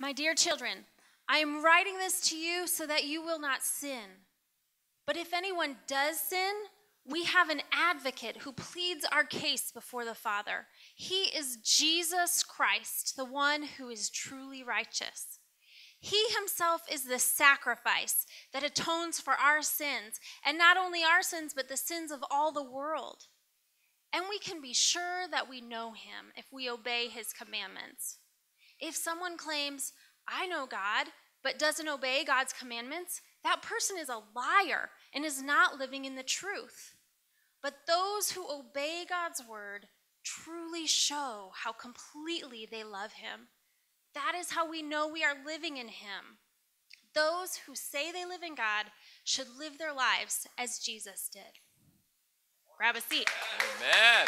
My dear children, I am writing this to you so that you will not sin. But if anyone does sin, we have an advocate who pleads our case before the Father. He is Jesus Christ, the one who is truly righteous. He himself is the sacrifice that atones for our sins, and not only our sins, but the sins of all the world. And we can be sure that we know him if we obey his commandments. If someone claims, I know God, but doesn't obey God's commandments, that person is a liar and is not living in the truth. But those who obey God's word truly show how completely they love him. That is how we know we are living in him. Those who say they live in God should live their lives as Jesus did. Grab a seat. Amen.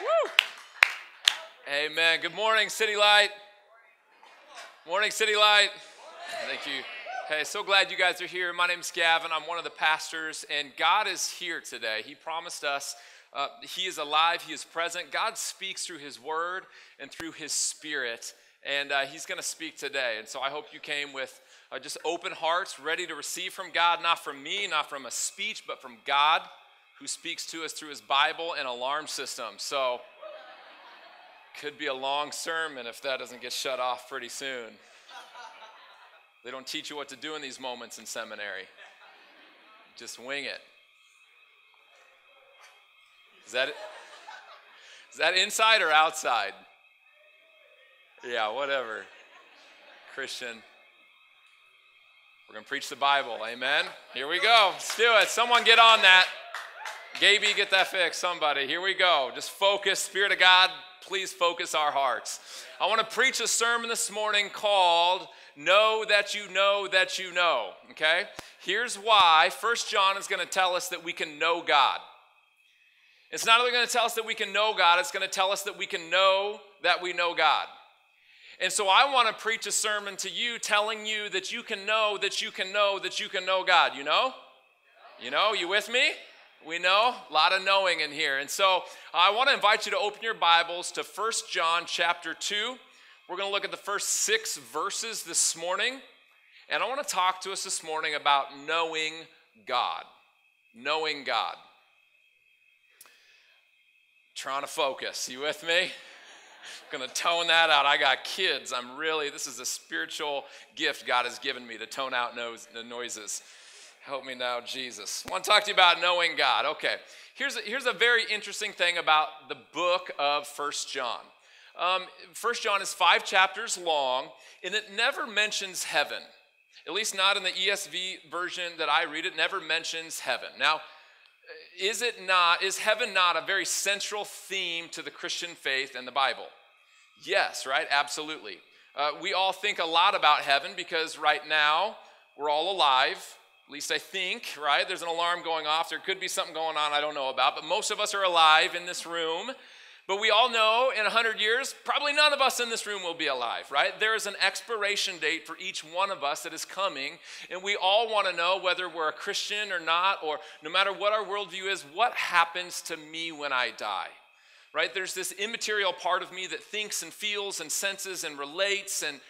Woo. Amen. Good morning, Citylight. Morning, Citylight. Thank you. Hey, so glad you guys are here. My name is Gavin. I'm one of the pastors, and God is here today. He promised us uh, He is alive, He is present. God speaks through His Word and through His Spirit, and uh, He's going to speak today. And so I hope you came with uh, just open hearts, ready to receive from God, not from me, not from a speech, but from God who speaks to us through His Bible and alarm system. So, could be a long sermon if that doesn't get shut off pretty soon. They don't teach you what to do in these moments in seminary. Just wing it. Is that Is that inside or outside? Yeah, whatever. Christian. We're going to preach the Bible. Amen. Here we go. Let's do it. Someone get on that. Gaby, get that fixed. Somebody. Here we go. Just focus. Spirit of God, please focus our hearts. I want to preach a sermon this morning called Know That You Know That You Know. Okay? Here's why. First John is going to tell us that we can know God. It's not only going to tell us that we can know God, it's going to tell us that we can know that we know God. And so I want to preach a sermon to you telling you that you can know that you can know that you can know God. You know? You know? You with me? We know a lot of knowing in here. And so I want to invite you to open your Bibles to First John chapter 2. We're going to look at the first six verses this morning. And I want to talk to us this morning about knowing God. Knowing God. Trying to focus. You with me? I'm gonna tone that out. I got kids. I'm really, this is a spiritual gift God has given me to tone out the noises. Help me now, Jesus. I want to talk to you about knowing God. Okay, here's a, here's a very interesting thing about the book of First John. Um, First John is five chapters long, and it never mentions heaven. At least not in the ESV version that I read. It never mentions heaven. Now, is it not? Is heaven not a very central theme to the Christian faith and the Bible? Yes, right? Absolutely. Uh, we all think a lot about heaven because right now we're all alive. At least I think, right? There's an alarm going off. There could be something going on I don't know about, but most of us are alive in this room. But we all know in 100 years, probably none of us in this room will be alive, right? There is an expiration date for each one of us that is coming, and we all want to know whether we're a Christian or not, or no matter what our worldview is, what happens to me when I die? right? There's this immaterial part of me that thinks and feels and senses and relates and,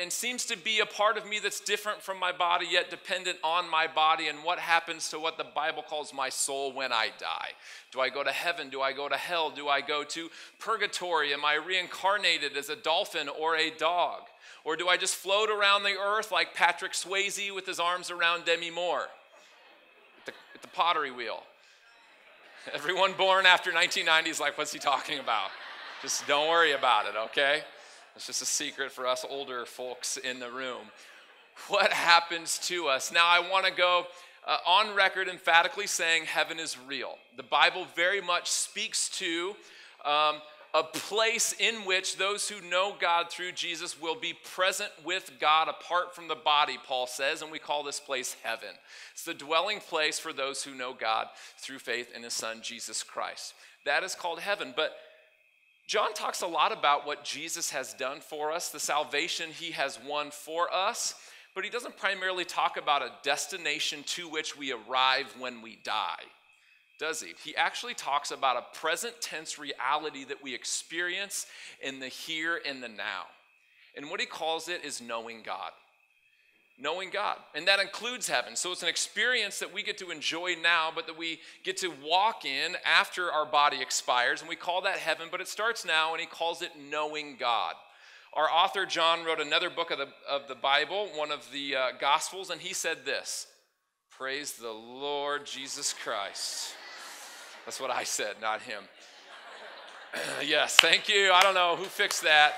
and seems to be a part of me that's different from my body, yet dependent on my body. And what happens to what the Bible calls my soul when I die? Do I go to heaven? Do I go to hell? Do I go to purgatory? Am I reincarnated as a dolphin or a dog? Or do I just float around the earth like Patrick Swayze with his arms around Demi Moore at the, at the pottery wheel? Everyone born after 1990 is like, what's he talking about? Just don't worry about it, okay? It's just a secret for us older folks in the room. What happens to us? Now, I want to go uh, on record emphatically saying heaven is real. The Bible very much speaks to um, a place in which those who know God through Jesus will be present with God apart from the body, Paul says, and we call this place heaven. It's the dwelling place for those who know God through faith in his son, Jesus Christ. That is called heaven. But John talks a lot about what Jesus has done for us, the salvation he has won for us, but he doesn't primarily talk about a destination to which we arrive when we die does he? He actually talks about a present tense reality that we experience in the here and the now. And what he calls it is knowing God. Knowing God. And that includes heaven. So it's an experience that we get to enjoy now, but that we get to walk in after our body expires. And we call that heaven, but it starts now, and he calls it knowing God. Our author, John, wrote another book of the, of the Bible, one of the uh, Gospels, and he said this Praise the Lord Jesus Christ. That's what I said, not him. yes, thank you. I don't know who fixed that.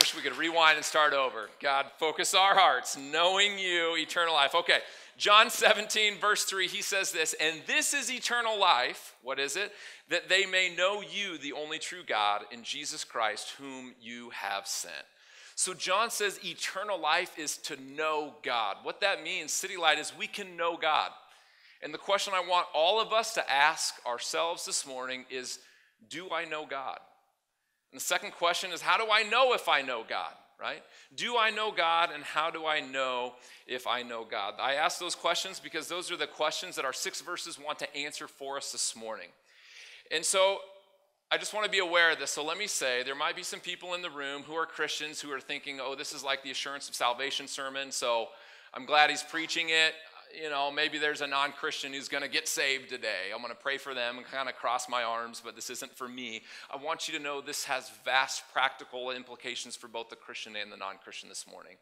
Wish we could rewind and start over. God, focus our hearts, knowing you, eternal life. Okay, John 17, verse 3, he says this, and this is eternal life. What is it? That they may know you, the only true God, in Jesus Christ, whom you have sent. So John says eternal life is to know God. What that means, Citylight, is we can know God. And the question I want all of us to ask ourselves this morning is Do I know God? And the second question is How do I know if I know God? Right? Do I know God and how do I know if I know God? I ask those questions because those are the questions that our six verses want to answer for us this morning. And so I just want to be aware of this. So let me say there might be some people in the room who are Christians who are thinking, oh, this is like the assurance of salvation sermon. So I'm glad he's preaching it you know, maybe there's a non Christian who's going to get saved today. I'm going to pray for them and kind of cross my arms, but this isn't for me. I want you to know this has vast practical implications for both the Christian and the non Christian this morning.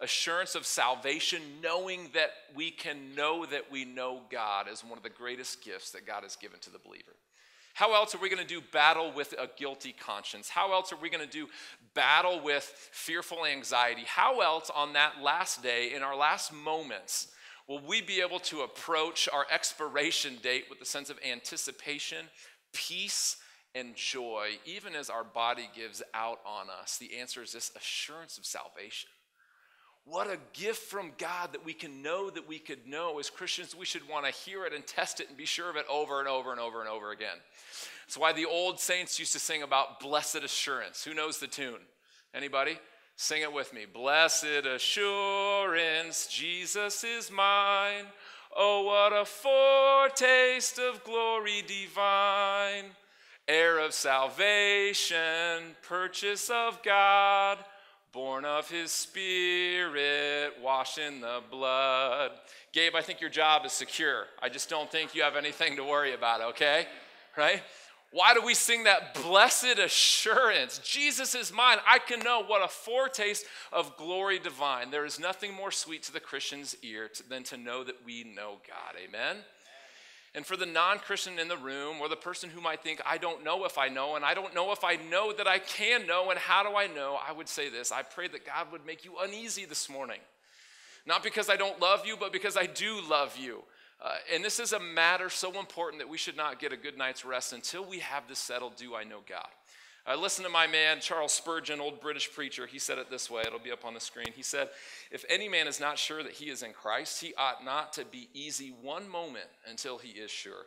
Assurance of salvation, knowing that we can know that we know God, is one of the greatest gifts that God has given to the believer. How else are we going to do battle with a guilty conscience? How else are we going to do battle with fearful anxiety? How else on that last day, in our last moments, will we be able to approach our expiration date with a sense of anticipation, peace, and joy, even as our body gives out on us? The answer is this assurance of salvation. What a gift from God that we can know that we could know. As Christians, we should want to hear it and test it and be sure of it over and over and over and over again. That's why the old saints used to sing about blessed assurance. Who knows the tune? Anybody? Sing it with me. Blessed assurance, Jesus is mine. Oh, what a foretaste of glory divine. Heir of salvation, purchase of God, born of his spirit, washed in the blood. Gabe, I think your job is secure. I just don't think you have anything to worry about, okay? Right? Why do we sing that blessed assurance? Jesus is mine. I can know what a foretaste of glory divine. There is nothing more sweet to the Christian's ear than to know that we know God. Amen? And for the non Christian in the room, or the person who might think, I don't know if I know, and I don't know if I know that I can know, and how do I know? I would say this I pray that God would make you uneasy this morning. Not because I don't love you, but because I do love you. Uh, and this is a matter so important that we should not get a good night's rest until we have this settled do I know God? I listen to my man, Charles Spurgeon, old British preacher. He said it this way it'll be up on the screen. He said, If any man is not sure that he is in Christ, he ought not to be easy one moment until he is sure.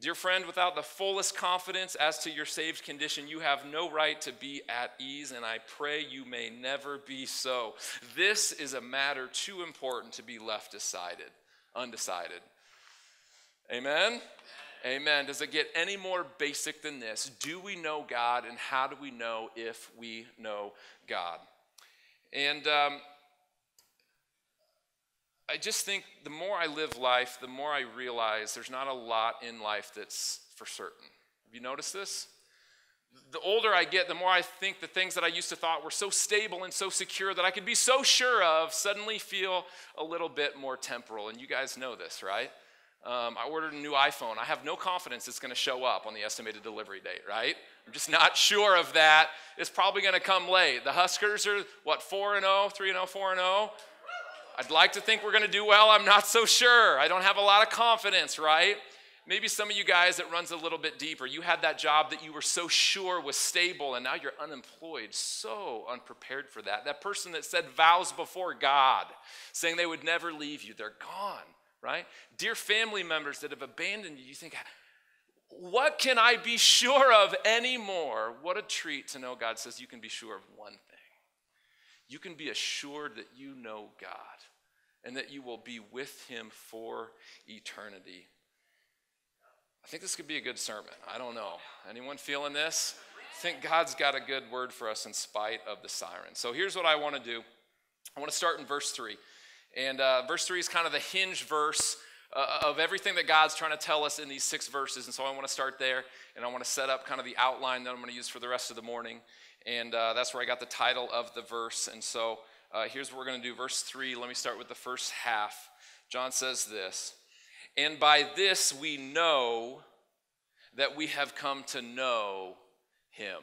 Dear friend, without the fullest confidence as to your saved condition, you have no right to be at ease, and I pray you may never be so. This is a matter too important to be left decided undecided. Amen? Amen. Does it get any more basic than this? Do we know God, and how do we know if we know God? And um, I just think the more I live life, the more I realize there's not a lot in life that's for certain. Have you noticed this? The older I get, the more I think the things that I used to thought were so stable and so secure that I could be so sure of suddenly feel a little bit more temporal. And you guys know this, right? Um, I ordered a new iPhone. I have no confidence it's going to show up on the estimated delivery date, right? I'm just not sure of that. It's probably going to come late. The Huskers are, what, 4 and 0, 3 and 0, 4 and 0? I'd like to think we're going to do well. I'm not so sure. I don't have a lot of confidence, right? Maybe some of you guys, it runs a little bit deeper. You had that job that you were so sure was stable, and now you're unemployed, so unprepared for that. That person that said vows before God, saying they would never leave you, they're gone, right? Dear family members that have abandoned you, you think, what can I be sure of anymore? What a treat to know God says you can be sure of one thing. You can be assured that you know God and that you will be with Him for eternity. I think this could be a good sermon. I don't know. Anyone feeling this? I think God's got a good word for us in spite of the siren. So here's what I want to do I want to start in verse 3. And uh, verse 3 is kind of the hinge verse uh, of everything that God's trying to tell us in these six verses. And so I want to start there, and I want to set up kind of the outline that I'm going to use for the rest of the morning. And uh, that's where I got the title of the verse. And so uh, here's what we're going to do. Verse 3, let me start with the first half. John says this And by this we know that we have come to know him.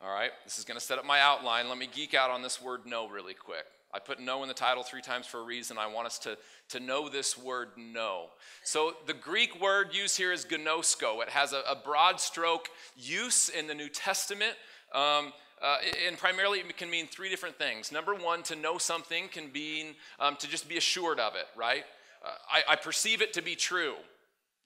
All right, this is going to set up my outline. Let me geek out on this word know really quick. I put know in the title three times for a reason. I want us to, to know this word know. So the Greek word used here is ginosko. It has a, a broad stroke use in the New Testament. Um, uh, and primarily it can mean three different things. Number one, to know something can mean um, to just be assured of it, right? Uh, I, I, perceive it to be true.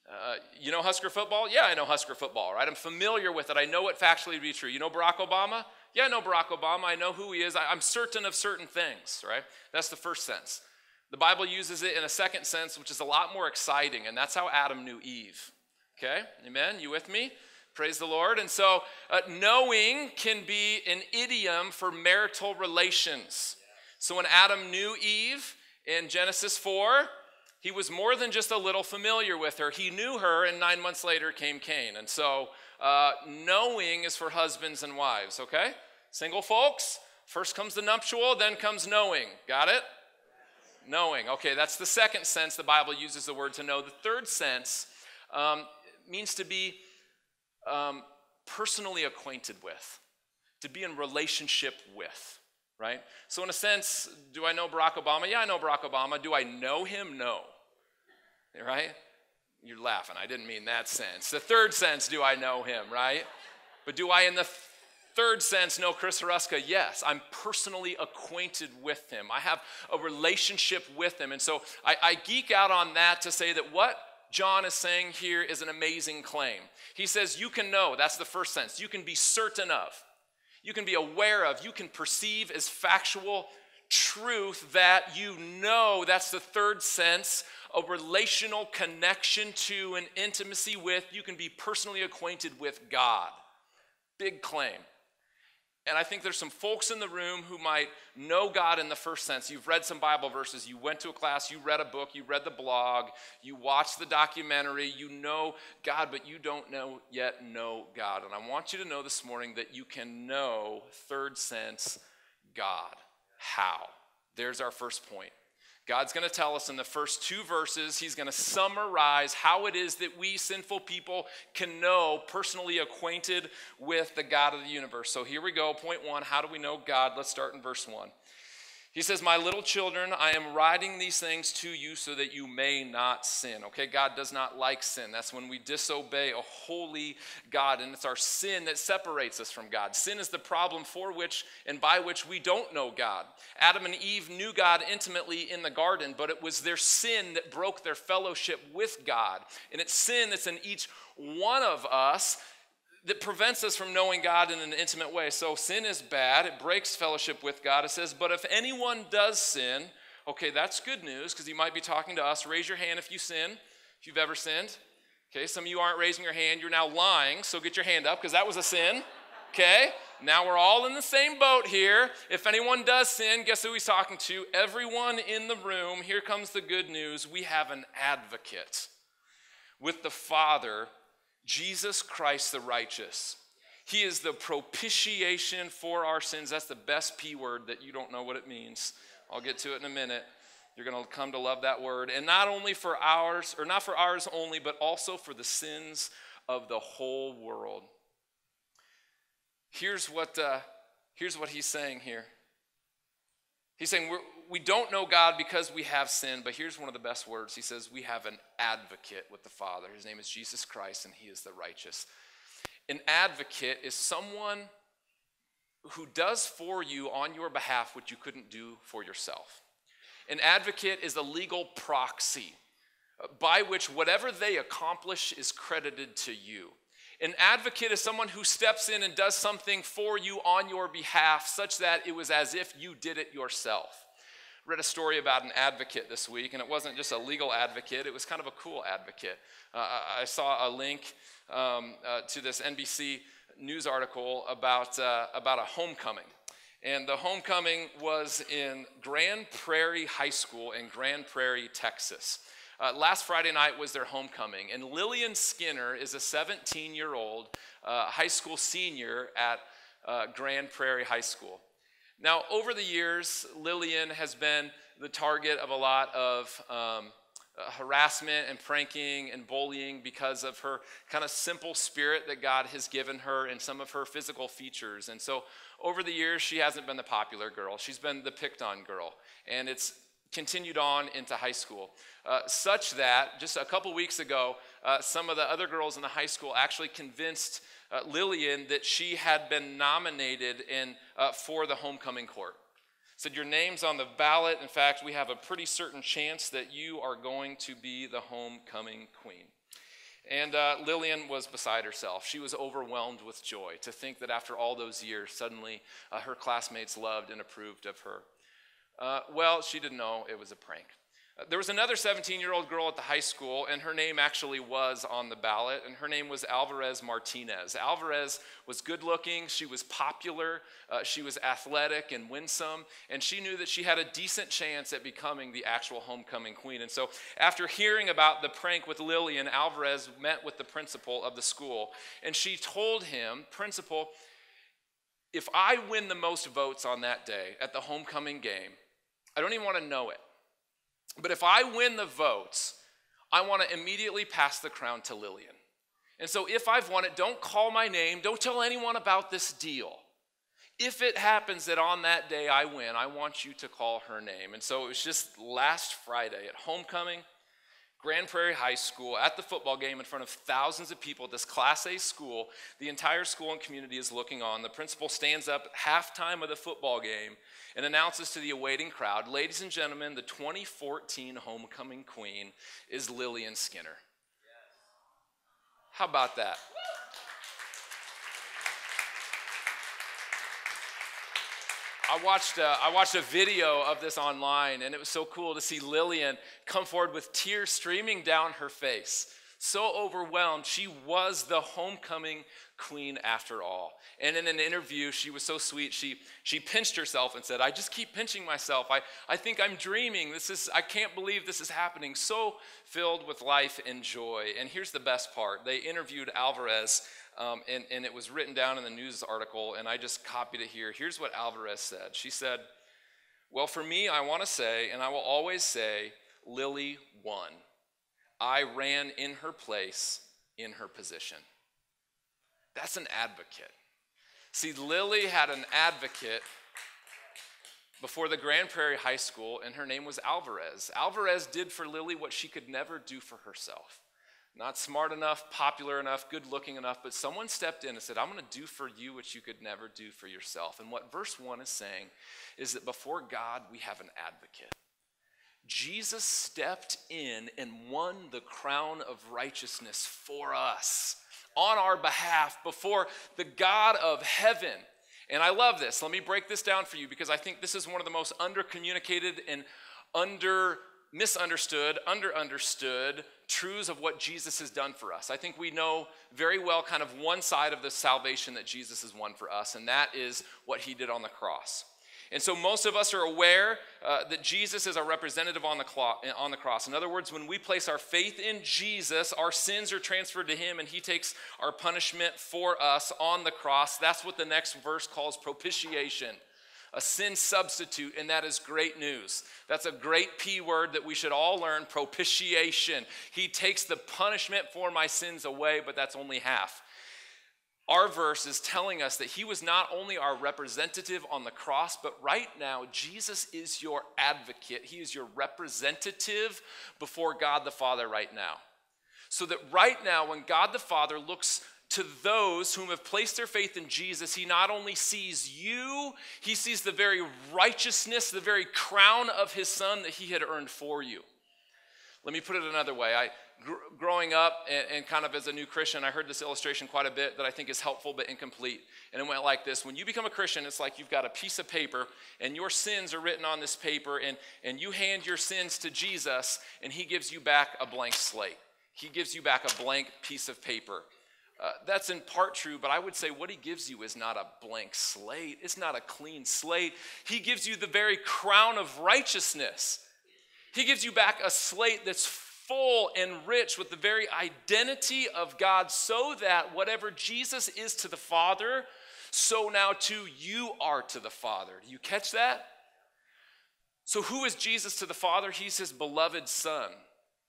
Uh, you know Husker football? Yeah, I know Husker football, right? I'm familiar with it. I know it factually to be true. You know Barack Obama? Yeah, I know Barack Obama. I know who he is. I, I'm certain of certain things, right? That's the first sense. The Bible uses it in a second sense, which is a lot more exciting, and that's how Adam knew Eve. Okay? Amen? You with me? Praise the Lord. And so, uh, knowing can be an idiom for marital relations. So, when Adam knew Eve in Genesis 4, he was more than just a little familiar with her. He knew her, and nine months later came Cain. And so, uh, knowing is for husbands and wives, okay? Single folks, first comes the nuptial, then comes knowing. Got it? Knowing. Okay, that's the second sense the Bible uses the word to know. The third sense um, means to be um, personally acquainted with, to be in relationship with, right? So, in a sense, do I know Barack Obama? Yeah, I know Barack Obama. Do I know him? No. Right? You're laughing. I didn't mean that sense. The third sense, do I know him, right? But do I, in the third sense, know Chris Haruska? Yes. I'm personally acquainted with him. I have a relationship with him. And so I, I geek out on that to say that what John is saying here is an amazing claim. He says, You can know, that's the first sense. You can be certain of, you can be aware of, you can perceive as factual truth that you know. That's the third sense a relational connection to and intimacy with. You can be personally acquainted with God. Big claim. And I think there's some folks in the room who might know God in the first sense. You've read some Bible verses, you went to a class, you read a book, you read the blog, you watched the documentary, you know God, but you don't know yet know God. And I want you to know this morning that you can know third sense God. How? There's our first point. God's going to tell us in the first two verses, He's going to summarize how it is that we sinful people can know, personally acquainted with the God of the universe. So here we go. Point one How do we know God? Let's start in verse one. He says, My little children, I am writing these things to you so that you may not sin. Okay, God does not like sin. That's when we disobey a holy God, and it's our sin that separates us from God. Sin is the problem for which and by which we don't know God. Adam and Eve knew God intimately in the garden, but it was their sin that broke their fellowship with God. And it's sin that's in each one of us that prevents us from knowing God in an intimate way. So sin is bad, it breaks fellowship with God. It says, but if anyone does sin, okay, that's good news because he might be talking to us. Raise your hand if you sin, if you've ever sinned. Okay, some of you aren't raising your hand, you're now lying, so get your hand up because that was a sin. Okay, now we're all in the same boat here. If anyone does sin, guess who he's talking to? Everyone in the room. Here comes the good news. We have an advocate with the Father Jesus Christ the righteous. He is the propitiation for our sins. That's the best P word that you don't know what it means. I'll get to it in a minute. You're going to come to love that word. And not only for ours, or not for ours only, but also for the sins of the whole world. Here's what, uh, here's what he's saying here. He's saying we don't know God because we have sin, but here's one of the best words. He says, We have an advocate with the Father. His name is Jesus Christ, and he is the righteous. An advocate is someone who does for you on your behalf what you couldn't do for yourself. An advocate is a legal proxy by which whatever they accomplish is credited to you. An advocate is someone who steps in and does something for you on your behalf such that it was as if you did it yourself read a story about an advocate this week, and it wasn't just a legal advocate, it was kind of a cool advocate. Uh, I saw a link um, uh, to this NBC news article about, uh, about a homecoming. And the homecoming was in Grand Prairie High School in Grand Prairie, Texas. Uh, last Friday night was their homecoming, and Lillian Skinner is a 17 year old uh, high school senior at uh, Grand Prairie High School. Now, over the years, Lillian has been the target of a lot of um, uh, harassment and pranking and bullying because of her kind of simple spirit that God has given her and some of her physical features. And so over the years, she hasn't been the popular girl. She's been the picked on girl. And it's continued on into high school. Uh, such that just a couple weeks ago, uh, some of the other girls in the high school actually convinced uh, Lillian that she had been nominated in, uh, for the homecoming court said, Your name's on the ballot. In fact, we have a pretty certain chance that you are going to be the homecoming queen. And uh, Lillian was beside herself. She was overwhelmed with joy to think that after all those years, suddenly uh, her classmates loved and approved of her. Uh, well, she didn't know it was a prank. There was another 17 year old girl at the high school, and her name actually was on the ballot, and her name was Alvarez Martinez. Alvarez was good looking, she was popular, uh, she was athletic and winsome, and she knew that she had a decent chance at becoming the actual homecoming queen. And so, after hearing about the prank with Lillian, Alvarez met with the principal of the school, and she told him, Principal, if I win the most votes on that day at the homecoming game, I don't even want to know it. But if I win the votes, I want to immediately pass the crown to Lillian. And so if I've won it, don't call my name, don't tell anyone about this deal. If it happens that on that day I win, I want you to call her name. And so it was just last Friday at homecoming. Grand Prairie High School at the football game in front of thousands of people at this Class A school. The entire school and community is looking on. The principal stands up at halftime of the football game and announces to the awaiting crowd Ladies and gentlemen, the 2014 homecoming queen is Lillian Skinner. How about that? I watched, uh, I watched a video of this online, and it was so cool to see Lillian come forward with tears streaming down her face. So overwhelmed, she was the homecoming queen after all. And in an interview, she was so sweet, she, she pinched herself and said, I just keep pinching myself. I, I think I'm dreaming. This is, I can't believe this is happening. So filled with life and joy. And here's the best part they interviewed Alvarez um, and, and it was written down in the news article, and I just copied it here. Here's what Alvarez said She said, Well, for me, I want to say, and I will always say, Lily won. I ran in her place, in her position. That's an advocate. See, Lily had an advocate before the Grand Prairie High School, and her name was Alvarez. Alvarez did for Lily what she could never do for herself. Not smart enough, popular enough, good looking enough, but someone stepped in and said, I'm going to do for you what you could never do for yourself. And what verse 1 is saying is that before God, we have an advocate. Jesus stepped in and won the crown of righteousness for us on our behalf before the God of heaven. And I love this. Let me break this down for you because I think this is one of the most undercommunicated and under misunderstood, under understood truths of what Jesus has done for us. I think we know very well kind of one side of the salvation that Jesus has won for us, and that is what he did on the cross. And so most of us are aware uh, that Jesus is our representative on the, clo- on the cross. In other words, when we place our faith in Jesus, our sins are transferred to him and he takes our punishment for us on the cross. That's what the next verse calls propitiation a sin substitute, and that is great news. That's a great P word that we should all learn propitiation. He takes the punishment for my sins away, but that's only half. Our verse is telling us that he was not only our representative on the cross, but right now, Jesus is your advocate. He is your representative before God the Father right now. So that right now, when God the Father looks to those whom have placed their faith in Jesus, he not only sees you, he sees the very righteousness, the very crown of his son that he had earned for you. Let me put it another way. I, gr- growing up and, and, kind of as a new Christian, I heard this illustration quite a bit that I think is helpful but incomplete. And it went like this When you become a Christian, it's like you've got a piece of paper and your sins are written on this paper, and, and you hand your sins to Jesus, and he gives you back a blank slate. He gives you back a blank piece of paper. Uh, that's in part true, but I would say what he gives you is not a blank slate. It's not a clean slate. He gives you the very crown of righteousness. He gives you back a slate that's full and rich with the very identity of God, so that whatever Jesus is to the Father, so now too you are to the Father. Do you catch that? So, who is Jesus to the Father? He's his beloved Son.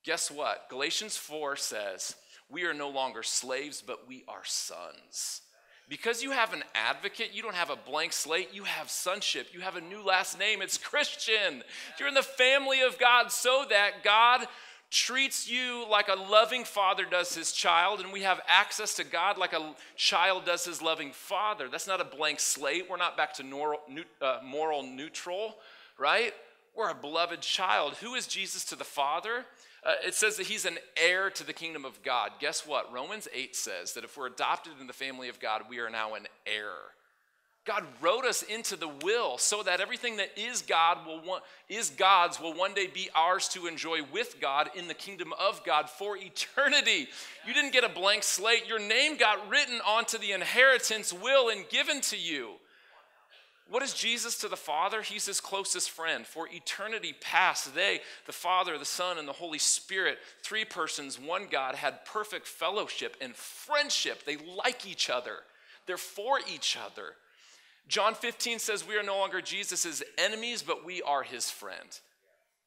Guess what? Galatians 4 says, We are no longer slaves, but we are sons. Because you have an advocate, you don't have a blank slate, you have sonship, you have a new last name. It's Christian. You're in the family of God so that God treats you like a loving father does his child, and we have access to God like a child does his loving father. That's not a blank slate. We're not back to moral, uh, moral neutral, right? We're a beloved child. Who is Jesus to the Father? Uh, it says that he's an heir to the kingdom of God. Guess what? Romans 8 says that if we're adopted in the family of God, we are now an heir. God wrote us into the will so that everything that is God will want, is God's will one day be ours to enjoy with God in the kingdom of God for eternity. You didn't get a blank slate. Your name got written onto the inheritance will and given to you. What is Jesus to the Father? He's his closest friend. For eternity past, they, the Father, the Son, and the Holy Spirit, three persons, one God, had perfect fellowship and friendship. They like each other, they're for each other. John 15 says, We are no longer Jesus' enemies, but we are his friend.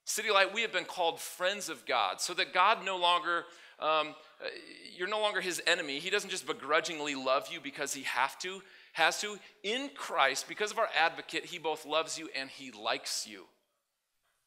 Citylight, we have been called friends of God, so that God no longer, um, uh, you're no longer his enemy. He doesn't just begrudgingly love you because he have to has to, in Christ, because of our advocate, he both loves you and he likes you.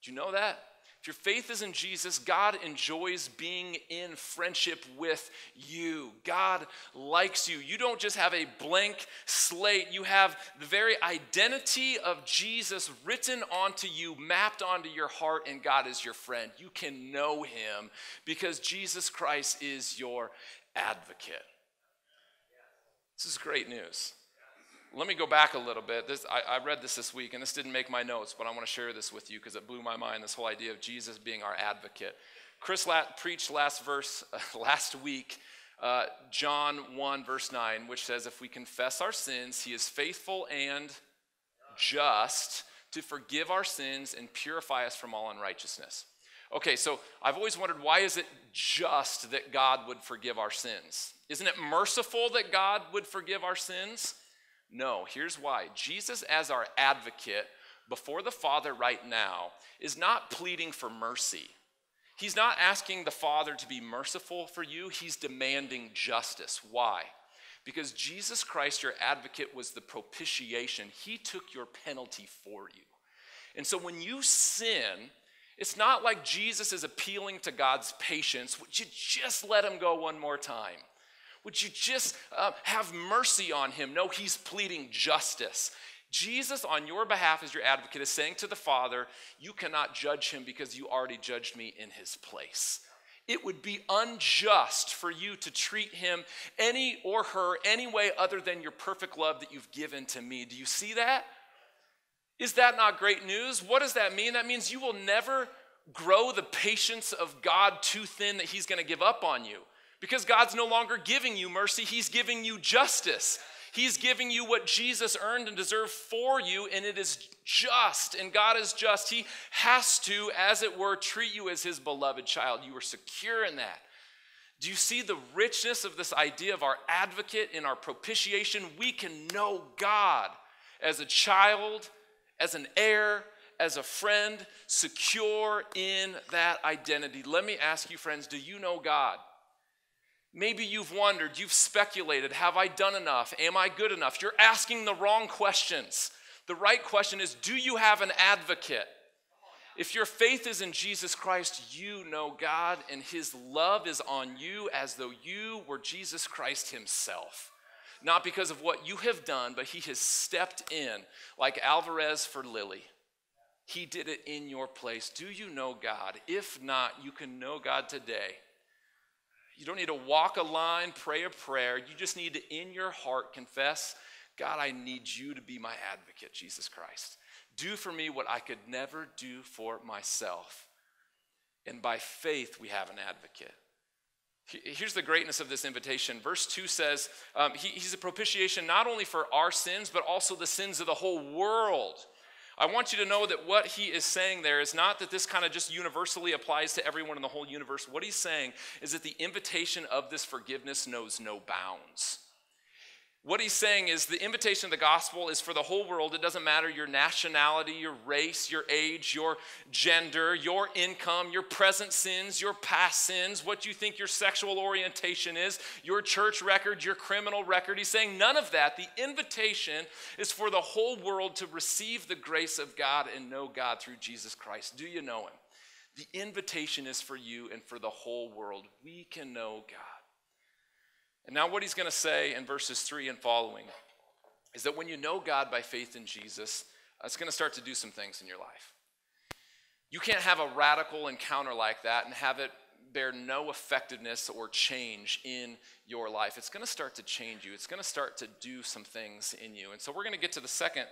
Do you know that? If your faith is in Jesus, God enjoys being in friendship with you. God likes you. You don't just have a blank slate, you have the very identity of Jesus written onto you, mapped onto your heart, and God is your friend. You can know him because Jesus Christ is your advocate. This is great news let me go back a little bit. This, I, I, read this this week, and this didn't make my notes, but I want to share this with you because it blew my mind. This whole idea of Jesus being our advocate. Chris preached last verse uh, last week, uh, John one verse nine, which says, "If we confess our sins, He is faithful and just to forgive our sins and purify us from all unrighteousness." Okay, so I've always wondered why is it just that God would forgive our sins? Isn't it merciful that God would forgive our sins? No, here's why. Jesus, as our advocate before the Father right now, is not pleading for mercy. He's not asking the Father to be merciful for you, he's demanding justice. Why? Because Jesus Christ, your advocate, was the propitiation. He took your penalty for you. And so when you sin, it's not like Jesus is appealing to God's patience. Would you just let him go one more time? Would you just uh, have mercy on him? No, he's pleading justice. Jesus, on your behalf, as your advocate, is saying to the Father, You cannot judge him because you already judged me in his place. It would be unjust for you to treat him any or her any way other than your perfect love that you've given to me. Do you see that? Is that not great news? What does that mean? That means you will never grow the patience of God too thin that he's going to give up on you. Because God's no longer giving you mercy, He's giving you justice. He's giving you what Jesus earned and deserved for you, and it is just, and God is just. He has to, as it were, treat you as His beloved child. You are secure in that. Do you see the richness of this idea of our advocate in our propitiation? We can know God as a child, as an heir, as a friend, secure in that identity. Let me ask you, friends, do you know God? Maybe you've wondered, you've speculated, have I done enough? Am I good enough? You're asking the wrong questions. The right question is, do you have an advocate? If your faith is in Jesus Christ, you know God, and His love is on you as though you were Jesus Christ Himself. Not because of what you have done, but He has stepped in, like Alvarez for Lily. He did it in your place. Do you know God? If not, you can know God today you don't need to walk a line, pray a prayer. You just need to, in your heart, confess God, I need you to be my advocate, Jesus Christ. Do for me what I could never do for myself. And by faith, we have an advocate. Here's the greatness of this invitation. Verse 2 says um, he, he's a propitiation not only for our sins, but also the sins of the whole world. I want you to know that what he is saying there is not that this kind of just universally applies to everyone in the whole universe. What he's saying is that the invitation of this forgiveness knows no bounds. What he's saying is the invitation of the gospel is for the whole world. It doesn't matter your nationality, your race, your age, your gender, your income, your present sins, your past sins, what you think your sexual orientation is, your church record, your criminal record. He's saying none of that. The invitation is for the whole world to receive the grace of God and know God through Jesus Christ. Do you know him? The invitation is for you and for the whole world. We can know God. And now, what he's going to say in verses 3 and following is that when you know God by faith in Jesus, it's going to start to do some things in your life. You can't have a radical encounter like that and have it bear no effectiveness or change in your life. It's going to start to change you, it's going to start to do some things in you. And so, we're going to get to the second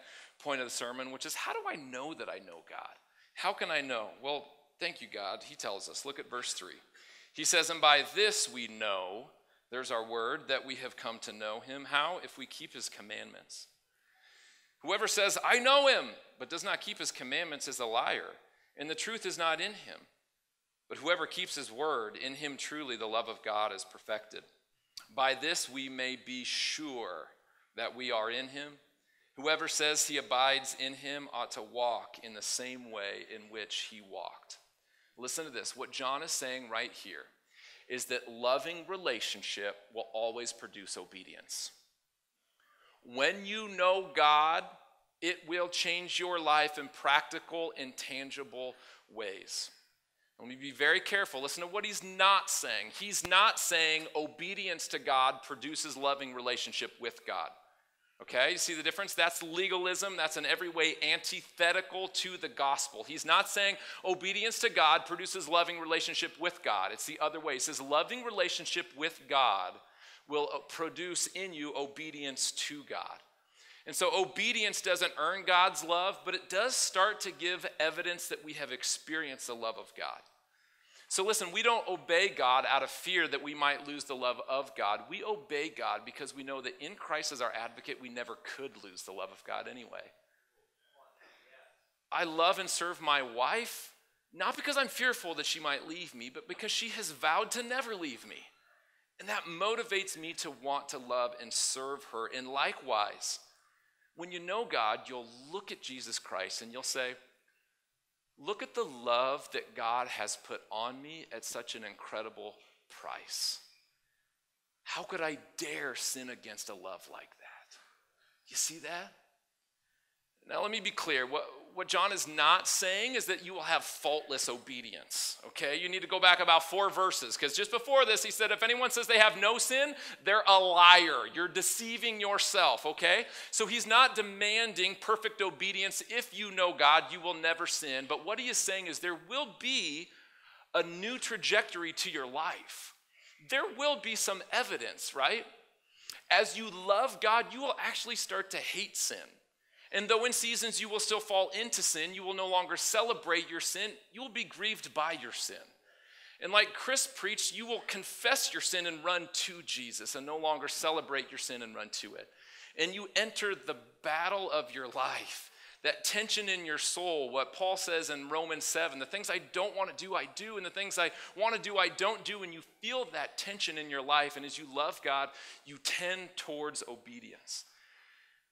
point of the sermon, which is how do I know that I know God? How can I know? Well, thank you, God. He tells us. Look at verse 3. He says, And by this we know there's our word that we have come to know him. How? If we keep his commandments. Whoever says, I know him, but does not keep his commandments is a liar, and the truth is not in him. But whoever keeps his word, in him truly the love of God is perfected. By this we may be sure that we are in him. Whoever says he abides in him ought to walk in the same way in which he walked. Listen to this. What John is saying right here is that loving relationship will always produce obedience. When you know God, it will change your life in practical and tangible ways. Let me be very careful. Listen to what he's not saying. He's not saying obedience to God produces loving relationship with God. Okay, you see the difference? That's legalism. That's in every way antithetical to the gospel. He's not saying obedience to God produces loving relationship with God. It's the other way. He says loving relationship with God will uh, produce in you obedience to God. And so obedience doesn't earn God's love, but it does start to give evidence that we have experienced the love of God. So listen, we don't obey God out of fear that we might lose the love of God. We obey God because we know that in Christ as our advocate, we never could lose the love of God anyway. I love and serve my wife, not because I'm fearful that she might leave me, but because she has vowed to never leave me. And that motivates me to want to love and serve her. And likewise, when you know God, you'll look at Jesus Christ and you'll say, Look at the love that God has put on me at such an incredible price. How could I dare sin against a love like that? You see that? Now, let me be clear. What, what John is not saying is that you will have faultless obedience. Okay? You need to go back about four verses because just before this, he said, if anyone says they have no sin, they're a liar. You're deceiving yourself. Okay? So he's not demanding perfect obedience. If you know God, you will never sin. But what he is saying is there will be a new trajectory to your life. There will be some evidence, right? As you love God, you will actually start to hate sin. And though in seasons you will still fall into sin, you will no longer celebrate your sin, you will be grieved by your sin. And like Chris preached, you will confess your sin and run to Jesus and no longer celebrate your sin and run to it. And you enter the battle of your life, that tension in your soul, what Paul says in Romans 7 the things I don't want to do, I do, and the things I want to do, I don't do. And you feel that tension in your life. And as you love God, you tend towards obedience.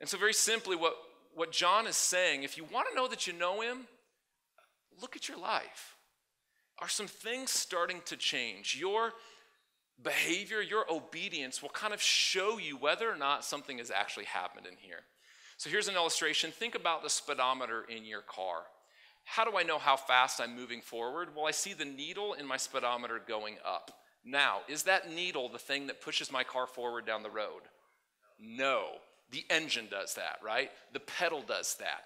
And so, very simply, what what John is saying, if you want to know that you know him, look at your life. Are some things starting to change? Your behavior, your obedience will kind of show you whether or not something has actually happened in here. So here's an illustration. Think about the speedometer in your car. How do I know how fast I'm moving forward? Well, I see the needle in my speedometer going up. Now, is that needle the thing that pushes my car forward down the road? No. The engine does that, right? The pedal does that.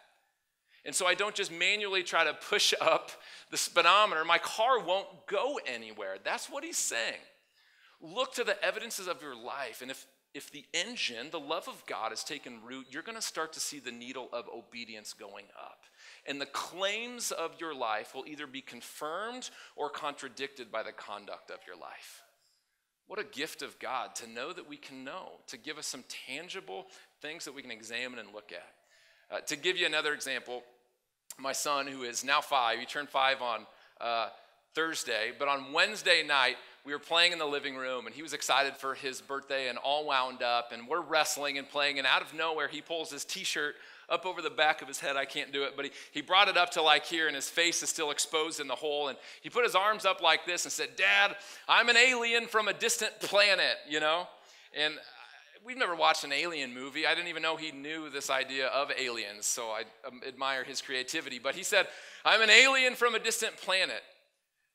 And so I don't just manually try to push up the speedometer. My car won't go anywhere. That's what he's saying. Look to the evidences of your life. And if, if the engine, the love of God, has taken root, you're going to start to see the needle of obedience going up. And the claims of your life will either be confirmed or contradicted by the conduct of your life. What a gift of God to know that we can know, to give us some tangible things that we can examine and look at. Uh, to give you another example, my son, who is now five, he turned five on uh, Thursday, but on Wednesday night, we were playing in the living room and he was excited for his birthday and all wound up and we're wrestling and playing and out of nowhere he pulls his t-shirt up over the back of his head i can't do it but he, he brought it up to like here and his face is still exposed in the hole and he put his arms up like this and said dad i'm an alien from a distant planet you know and we've never watched an alien movie i didn't even know he knew this idea of aliens so i um, admire his creativity but he said i'm an alien from a distant planet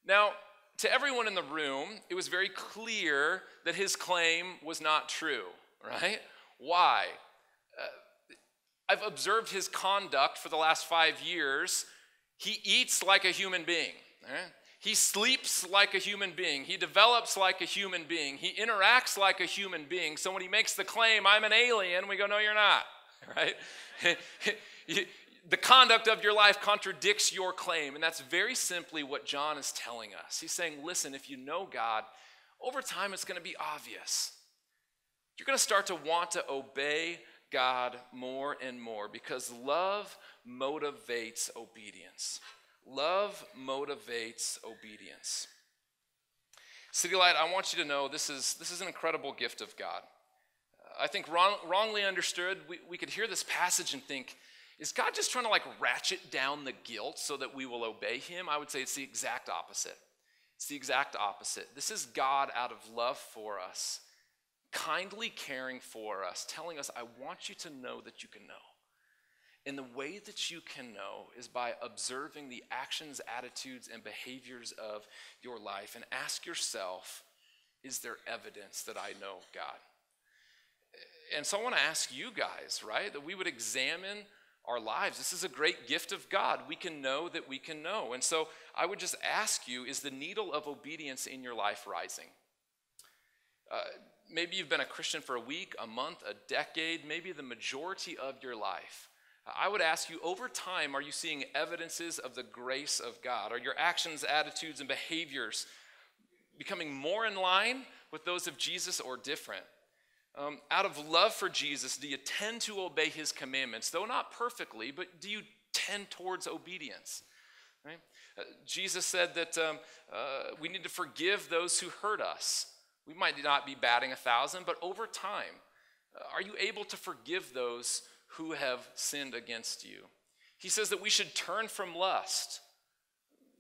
now to everyone in the room, it was very clear that his claim was not true, right? Why? Uh, I've observed his conduct for the last five years. He eats like a human being. Right? He sleeps like a human being. He develops like a human being. He interacts like a human being. So when he makes the claim, I'm an alien, we go, no, you're not, right? the conduct of your life contradicts your claim. And that's very simply what John is telling us. He's saying, listen, if you know God, over time it's going to be obvious. You're going to start to want to obey God more and more because love motivates obedience. Love motivates obedience. Citylight, I want you to know this is, this is an incredible gift of God. I think wrong, wrongly understood, we, we could hear this passage and think, is God just trying to like ratchet down the guilt so that we will obey him? I would say it's the exact opposite. It's the exact opposite. This is God out of love for us, kindly caring for us, telling us, I want you to know that you can know. And the way that you can know is by observing the actions, attitudes, and behaviors of your life and ask yourself, is there evidence that I know God? And so I want to ask you guys, right, that we would examine our lives. This is a great gift of God. We can know that we can know. And so I would just ask you is the needle of obedience in your life rising? Uh, maybe you've been a Christian for a week, a month, a decade, maybe the majority of your life. I would ask you over time, are you seeing evidences of the grace of God? Are your actions, attitudes, and behaviors becoming more in line with those of Jesus or different? Um, out of love for Jesus, do you tend to obey his commandments? Though not perfectly, but do you tend towards obedience? Uh, Jesus said that um, uh, we need to forgive those who hurt us. We might not be batting a thousand, but over time, uh, are you able to forgive those who have sinned against you? He says that we should turn from lust,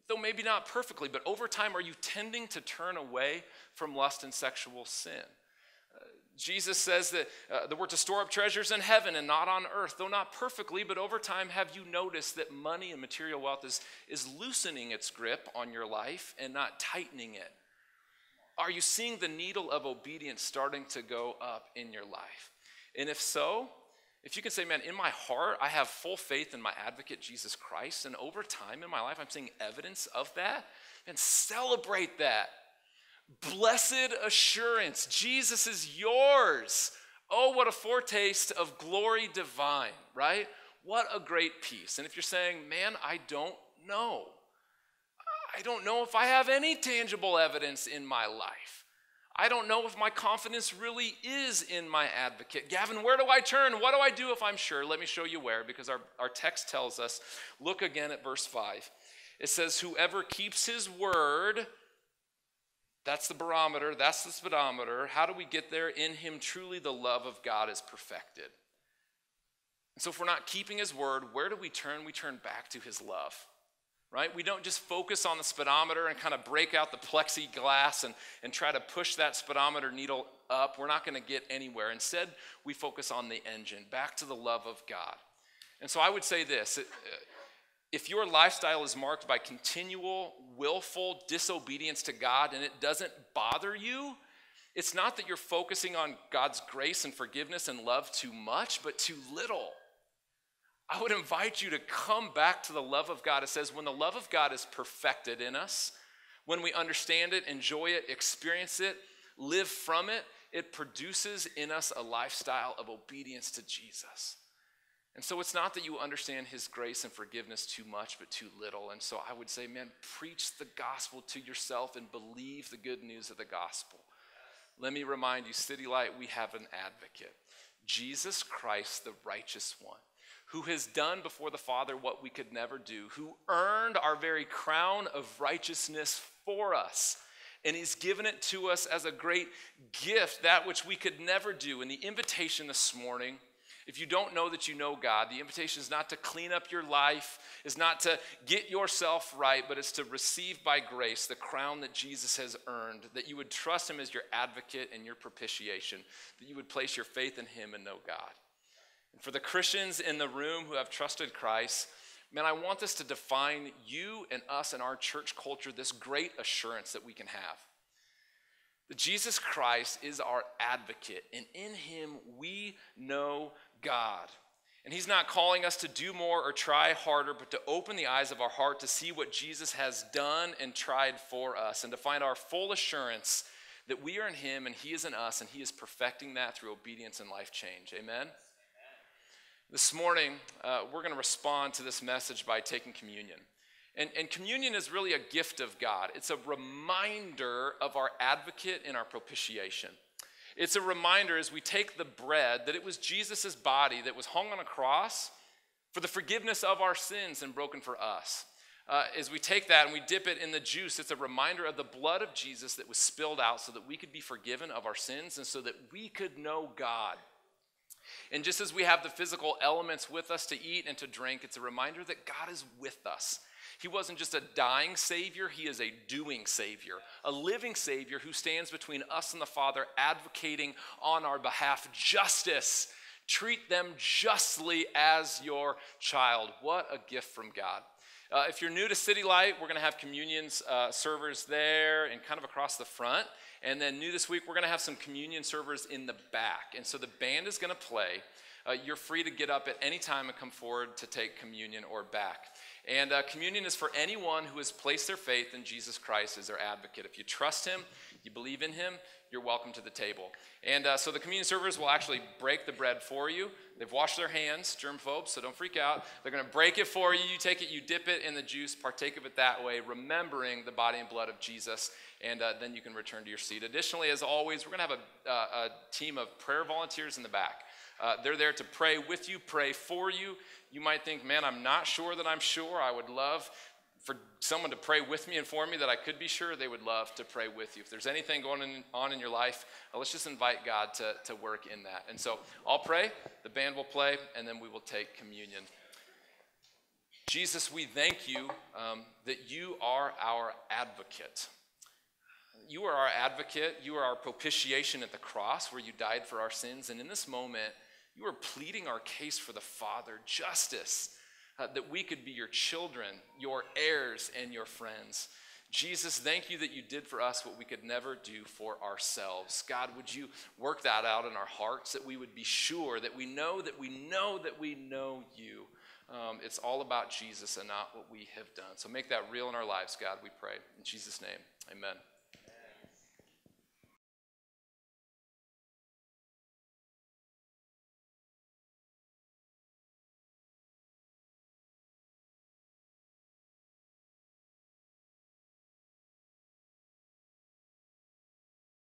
though maybe not perfectly, but over time, are you tending to turn away from lust and sexual sin? Jesus says that, uh, that we're to store up treasures in heaven and not on earth, though not perfectly, but over time, have you noticed that money and material wealth is, is loosening its grip on your life and not tightening it? Are you seeing the needle of obedience starting to go up in your life? And if so, if you can say, man, in my heart, I have full faith in my advocate, Jesus Christ, and over time in my life, I'm seeing evidence of that, and celebrate that. Blessed assurance, Jesus is yours. Oh, what a foretaste of glory divine, right? What a great peace. And if you're saying, man, I don't know, I don't know if I have any tangible evidence in my life. I don't know if my confidence really is in my advocate. Gavin, where do I turn? What do I do if I'm sure? Let me show you where, because our, our text tells us. Look again at verse 5. It says, Whoever keeps his word, that's the barometer, that's the speedometer. How do we get there? In Him, truly the love of God is perfected. And so, if we're not keeping His word, where do we turn? We turn back to His love, right? We don't just focus on the speedometer and kind of break out the plexiglass and, and try to push that speedometer needle up. We're not going to get anywhere. Instead, we focus on the engine, back to the love of God. And so, I would say this uh, if your lifestyle is marked by continual, willful disobedience to God and it doesn't bother you, it's not that you're focusing on God's grace and forgiveness and love too much, but too little. I would invite you to come back to the love of God. It says, when the love of God is perfected in us, when we understand it, enjoy it, experience it, live from it, it produces in us a lifestyle of obedience to Jesus. And so it's not that you understand his grace and forgiveness too much, but too little. And so I would say, man, preach the gospel to yourself and believe the good news of the gospel. let me remind you, Citylight, we have an advocate Jesus Christ, the righteous one, who has done before the Father what we could never do, who earned our very crown of righteousness for us. And he's given it to us as a great gift, that which we could never do. And the invitation this morning if you don't know that you know God, the invitation is not to clean up your life, is not to get yourself right, but it's to receive by grace the crown that Jesus has earned, that you would trust Him as your advocate and your propitiation, that you would place your faith in Him and know God. And for the Christians in the room who have trusted Christ, man, I want this to define you and us and our church culture, this great assurance that we can have. That Jesus Christ is our advocate, and in him we know God. And He's not calling us to do more or try harder, but to open the eyes of our heart to see what Jesus has done and tried for us, and to find our full assurance that we are in Him and He is in us, and He is perfecting that through obedience and life change. Amen? This morning, uh, we're going to respond to this message by taking communion. And, and communion is really a gift of God, it's a reminder of our advocate and our propitiation. It's a reminder as we take the bread that it was Jesus' body that was hung on a cross for the forgiveness of our sins and broken for us. Uh, as we take that and we dip it in the juice, it's a reminder of the blood of Jesus that was spilled out so that we could be forgiven of our sins and so that we could know God. And just as we have the physical elements with us to eat and to drink, it's a reminder that God is with us he wasn't just a dying Savior, He is a doing Savior, a living Savior who stands between us and the Father, advocating on our behalf justice. Treat them justly as your child. What a gift from God. Uh, if you're new to Citylight, we're going to have communions uh, servers there and kind of across the front. And then new this week, we're going to have some communion servers in the back. And so the band is going to play. Uh, you're free to get up at any time and come forward to take communion or back. And uh, communion is for anyone who has placed their faith in Jesus Christ as their advocate. If you trust him, you believe in him, you're welcome to the table. And uh, so the communion servers will actually break the bread for you. They've washed their hands, germphobes, so don't freak out. They're going to break it for you. You take it, you dip it in the juice, partake of it that way, remembering the body and blood of Jesus, and uh, then you can return to your seat. Additionally, as always, we're going to have a, uh, a, team of prayer volunteers in the back. Uh, they're there to pray with you, pray for you. You might think, man, I'm not sure that I'm sure. I would love for someone to pray with me and for me that I could be sure. They would love to pray with you. If there's anything going on in your life, uh, let's just invite God to, to work in that. And so I'll pray, the band will play, and then we will take communion. Jesus, we thank you um, that you are our advocate. You are our advocate. You are our propitiation at the cross where you died for our sins. And in this moment, you are pleading our case for the Father, justice, uh, that we could be your children, your heirs, and your friends. Jesus, thank you that you did for us what we could never do for ourselves. God, would you work that out in our hearts that we would be sure that we know that we know that we know you. Um, it's all about Jesus and not what we have done. So make that real in our lives, God, we pray. In Jesus' name, amen.